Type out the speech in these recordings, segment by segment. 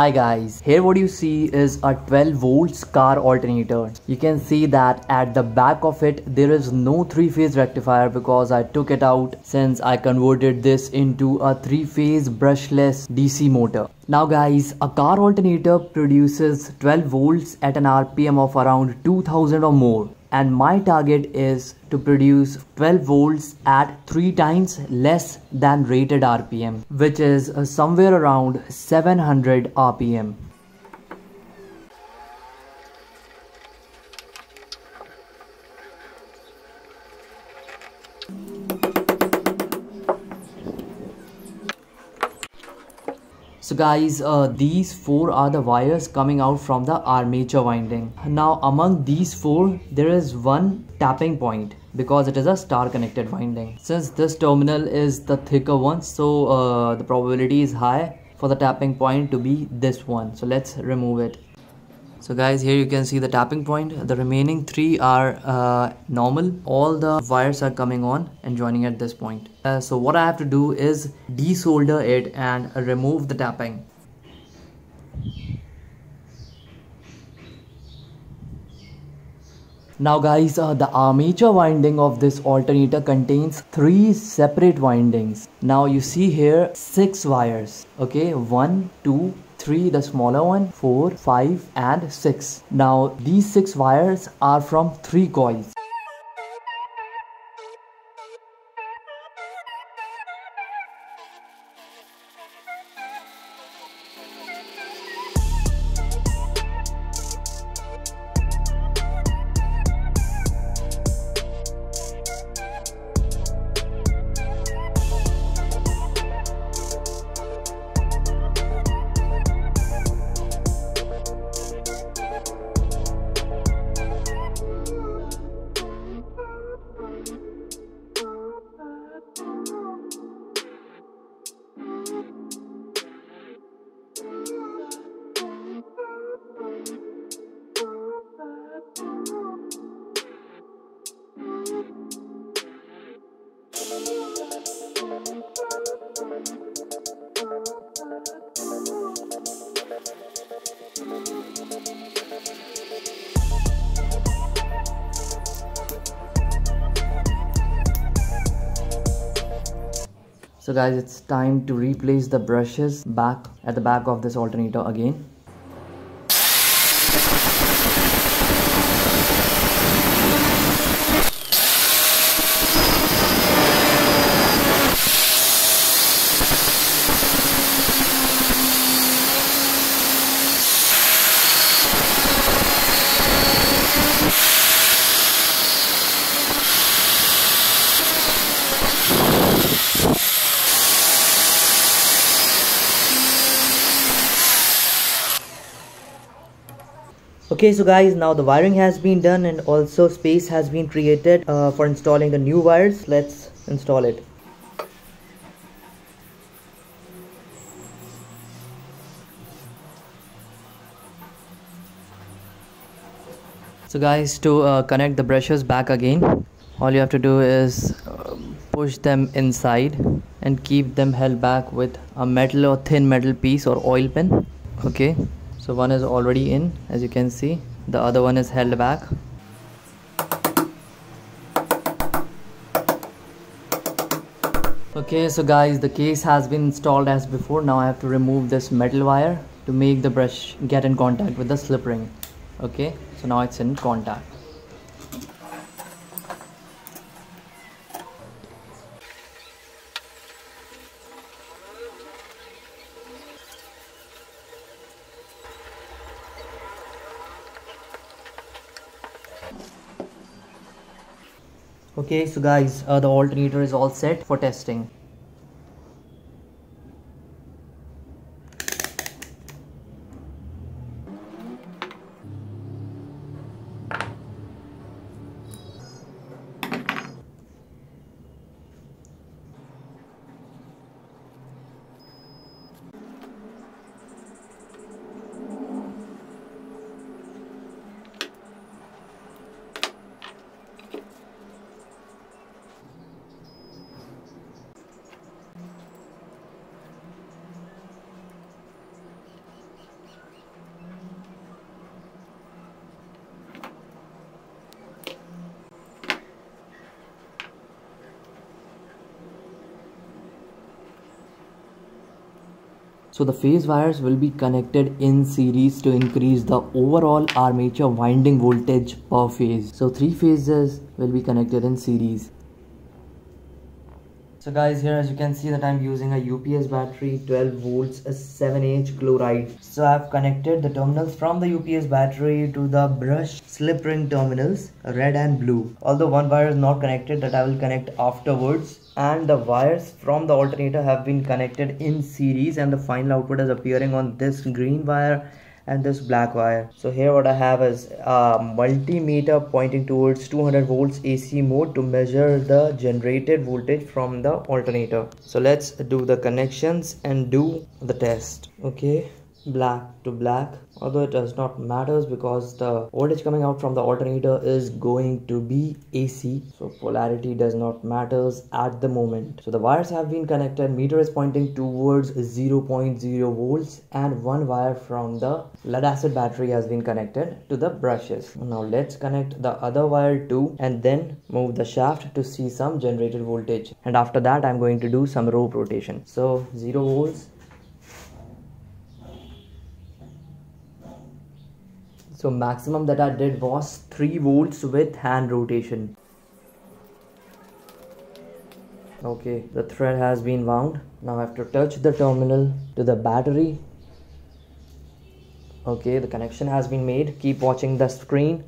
Hi guys, here what you see is a 12 volts car alternator. You can see that at the back of it there is no 3 phase rectifier because I took it out since I converted this into a 3 phase brushless DC motor. Now guys, a car alternator produces 12 volts at an RPM of around 2000 or more and my target is to produce 12 volts at 3 times less than rated RPM which is uh, somewhere around 700 RPM. So guys, uh, these four are the wires coming out from the armature winding. Now among these four, there is one tapping point because it is a star connected winding. Since this terminal is the thicker one, so uh, the probability is high for the tapping point to be this one. So let's remove it so guys here you can see the tapping point the remaining three are uh, normal all the wires are coming on and joining at this point uh, so what I have to do is desolder it and remove the tapping Now guys, uh, the armature winding of this alternator contains three separate windings. Now you see here six wires. Okay, one, two, 3 the smaller one 4 5 and 6 now these 6 wires are from 3 coils so guys it's time to replace the brushes back at the back of this alternator again okay so guys now the wiring has been done and also space has been created uh, for installing the new wires. Let's install it. So guys to uh, connect the brushes back again all you have to do is uh, push them inside and keep them held back with a metal or thin metal piece or oil pin okay so one is already in as you can see. The other one is held back. Okay so guys the case has been installed as before. Now I have to remove this metal wire to make the brush get in contact with the slip ring. Okay so now it's in contact okay so guys uh, the alternator is all set for testing So the phase wires will be connected in series to increase the overall armature winding voltage per phase. So three phases will be connected in series. So guys here as you can see that I'm using a UPS battery 12 volts a 7H chloride. So I've connected the terminals from the UPS battery to the brush slip ring terminals red and blue. Although one wire is not connected that I will connect afterwards and the wires from the alternator have been connected in series and the final output is appearing on this green wire and this black wire. So here what i have is a multimeter pointing towards 200 volts ac mode to measure the generated voltage from the alternator. So let's do the connections and do the test. Okay black to black. Although it does not matters because the voltage coming out from the alternator is going to be AC so polarity does not matters at the moment. So the wires have been connected. Meter is pointing towards 0.0 volts and one wire from the lead acid battery has been connected to the brushes. Now let's connect the other wire too and then move the shaft to see some generated voltage. And after that i'm going to do some rope rotation. So 0 volts so maximum that I did was 3 volts with hand rotation. Okay the thread has been wound. Now I have to touch the terminal to the battery. Okay the connection has been made. Keep watching the screen.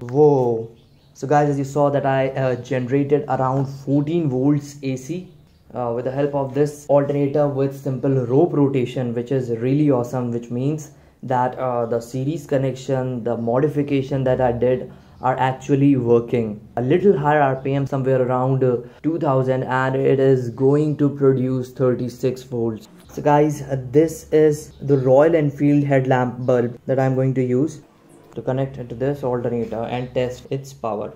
Whoa. So guys as you saw that I uh, generated around 14 volts AC uh, with the help of this alternator with simple rope rotation which is really awesome which means that uh, the series connection the modification that I did are actually working. A little higher rpm somewhere around uh, 2000 and it is going to produce 36 volts. So guys uh, this is the royal enfield headlamp bulb that i'm going to use to connect to this alternator and test its power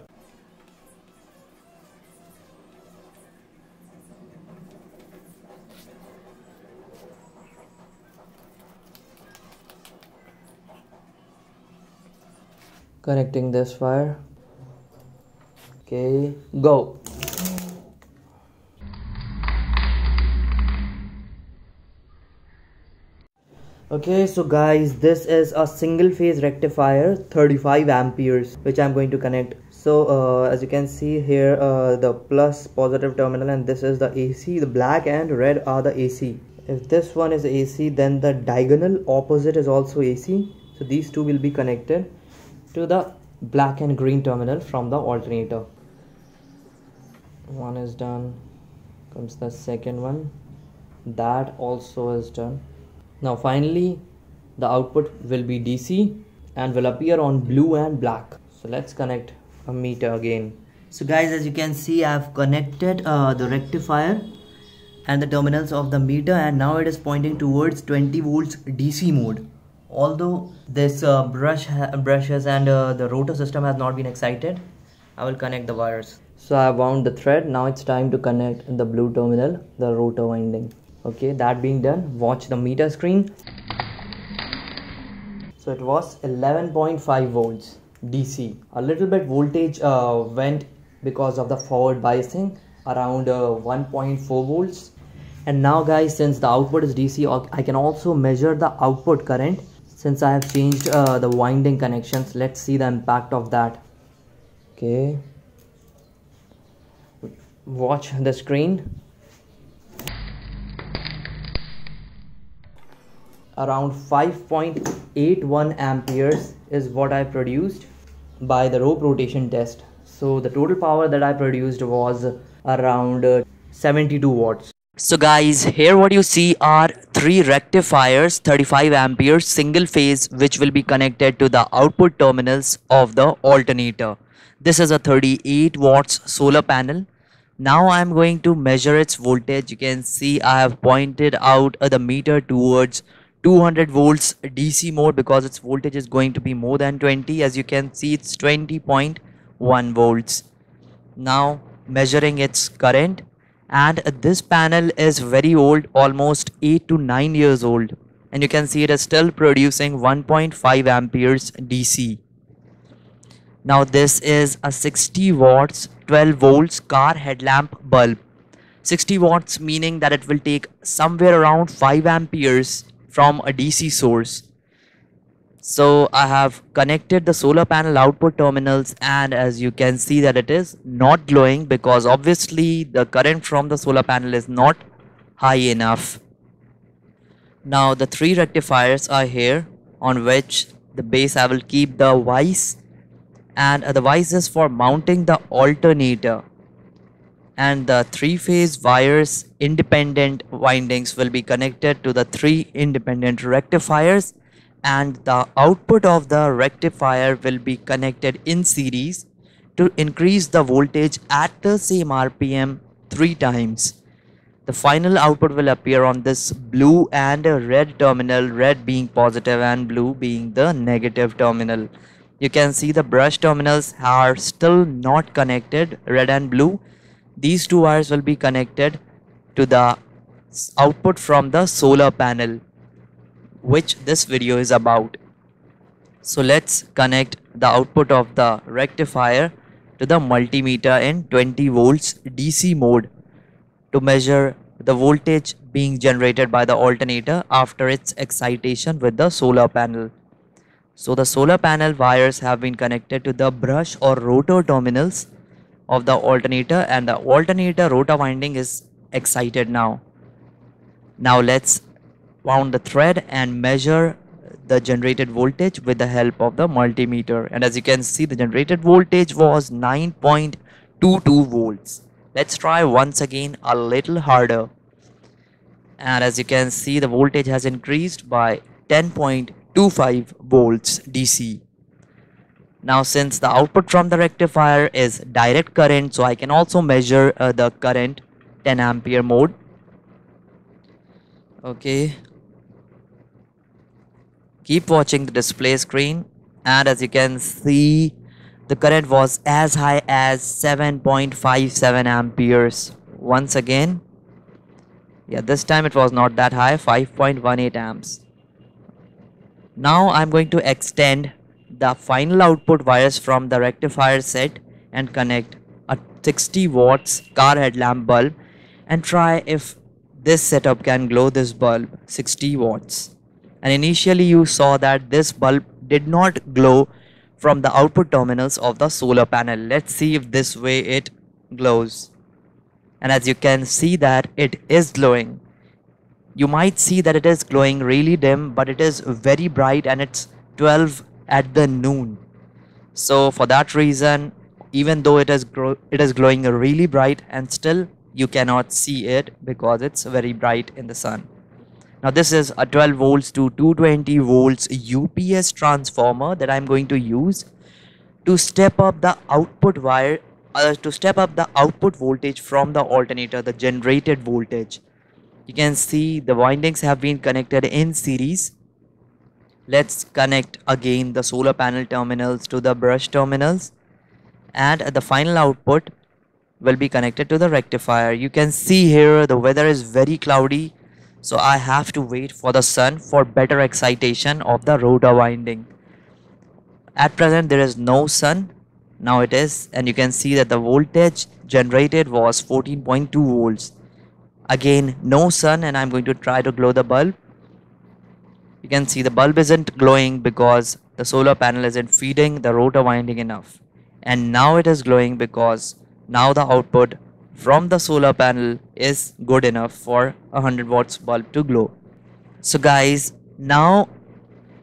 connecting this wire okay go. Okay so guys this is a single phase rectifier 35 amperes which i'm going to connect. So uh, as you can see here uh, the plus positive terminal and this is the ac the black and red are the ac if this one is ac then the diagonal opposite is also ac so these two will be connected to the black and green terminal from the alternator. One is done. Comes the second one. That also is done. Now finally the output will be DC and will appear on blue and black. So let's connect a meter again. So guys as you can see I've connected uh, the rectifier and the terminals of the meter and now it is pointing towards 20 volts DC mode although this uh, brush brushes and uh, the rotor system has not been excited I will connect the wires. So I wound the thread. Now it's time to connect the blue terminal the rotor winding. Okay that being done watch the meter screen. So it was 11.5 volts DC a little bit voltage uh, went because of the forward biasing around uh, 1.4 volts. And now guys since the output is DC I can also measure the output current since I have changed uh, the winding connections let's see the impact of that. Okay. Watch the screen. Around 5.81 amperes is what I produced by the rope rotation test. So the total power that I produced was around uh, 72 watts so guys, here what you see are three rectifiers 35 amperes single phase which will be connected to the output terminals of the alternator. This is a 38 watts solar panel. Now I am going to measure its voltage. You can see I have pointed out uh, the meter towards 200 volts DC mode because its voltage is going to be more than 20. As you can see it's 20.1 volts. Now measuring its current and this panel is very old almost 8 to 9 years old. And you can see it is still producing 1.5 amperes DC now this is a 60 watts 12 volts car headlamp bulb. 60 watts meaning that it will take somewhere around 5 amperes from a DC source. So I have connected the solar panel output terminals and as you can see that it is not glowing because obviously the current from the solar panel is not high enough. Now the three rectifiers are here on which the base I will keep the vise and the vise is for mounting the alternator and the three phase wires independent windings will be connected to the three independent rectifiers and the output of the rectifier will be connected in series to increase the voltage at the same RPM three times. The final output will appear on this blue and red terminal, red being positive and blue being the negative terminal. You can see the brush terminals are still not connected, red and blue these two wires will be connected to the output from the solar panel which this video is about so let's connect the output of the rectifier to the multimeter in 20 volts DC mode to measure the voltage being generated by the alternator after its excitation with the solar panel. So the solar panel wires have been connected to the brush or rotor terminals of the alternator and the alternator rotor winding is excited now. Now let's wound the thread and measure the generated voltage with the help of the multimeter and as you can see the generated voltage was 9.22 volts. Let's try once again a little harder and as you can see the voltage has increased by 10.25 volts DC. Now since the output from the rectifier is direct current so I can also measure uh, the current 10 ampere mode. Okay. Keep watching the display screen and as you can see the current was as high as 7.57 amperes. Once again yeah this time it was not that high 5.18 amps. Now I'm going to extend the final output wires from the rectifier set and connect a 60 watts car headlamp bulb and try if this setup can glow this bulb 60 watts and initially you saw that this bulb did not glow from the output terminals of the solar panel. Let's see if this way it glows. And as you can see that it is glowing. You might see that it is glowing really dim but it is very bright and it's 12 at the noon. So for that reason even though it is it is glowing really bright and still you cannot see it because it's very bright in the sun now this is a 12 volts to 220 volts UPS transformer that I'm going to use to step up the output wire uh, to step up the output voltage from the alternator the generated voltage. You can see the windings have been connected in series. Let's connect again the solar panel terminals to the brush terminals. And the final output will be connected to the rectifier. You can see here the weather is very cloudy so I have to wait for the sun for better excitation of the rotor winding. At present there is no sun. Now it is and you can see that the voltage generated was 14.2 volts. Again no sun and I'm going to try to glow the bulb. You can see the bulb isn't glowing because the solar panel isn't feeding the rotor winding enough. And now it is glowing because now the output from the solar panel is good enough for a 100 watts bulb to glow so guys now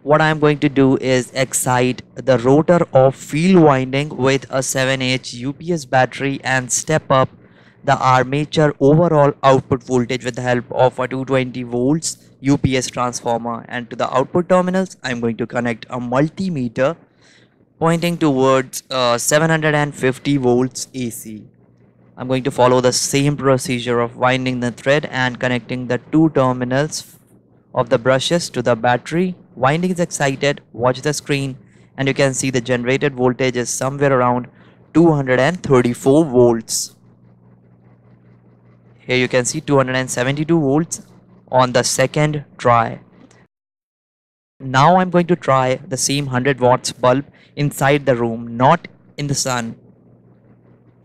what I'm going to do is excite the rotor of field winding with a 7H UPS battery and step up the armature overall output voltage with the help of a 220 volts UPS transformer and to the output terminals I'm going to connect a multimeter pointing towards uh, 750 volts AC. I'm going to follow the same procedure of winding the thread and connecting the two terminals of the brushes to the battery. Winding is excited, watch the screen and you can see the generated voltage is somewhere around 234 volts. Here you can see 272 volts on the second try. Now I'm going to try the same 100 watts bulb inside the room, not in the sun.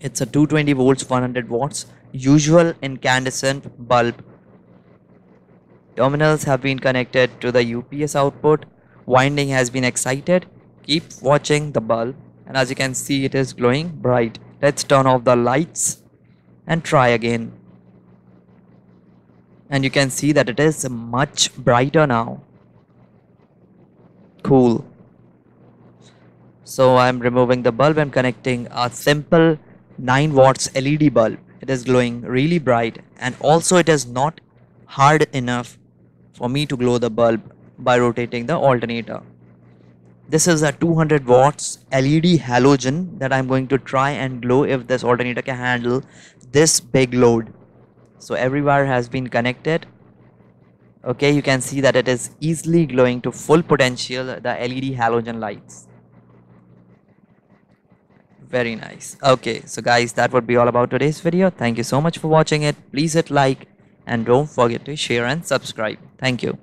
It's a 220 volts 100 watts usual incandescent bulb. Terminals have been connected to the UPS output. Winding has been excited. Keep watching the bulb. And as you can see it is glowing bright. Let's turn off the lights and try again. And you can see that it is much brighter now. Cool. So I'm removing the bulb and connecting a simple 9 watts LED bulb. It is glowing really bright and also it is not hard enough for me to glow the bulb by rotating the alternator. This is a 200 watts LED halogen that I'm going to try and glow if this alternator can handle this big load. So every wire has been connected. Okay you can see that it is easily glowing to full potential the LED halogen lights very nice. Okay so guys that would be all about today's video. Thank you so much for watching it. Please hit like and don't forget to share and subscribe. Thank you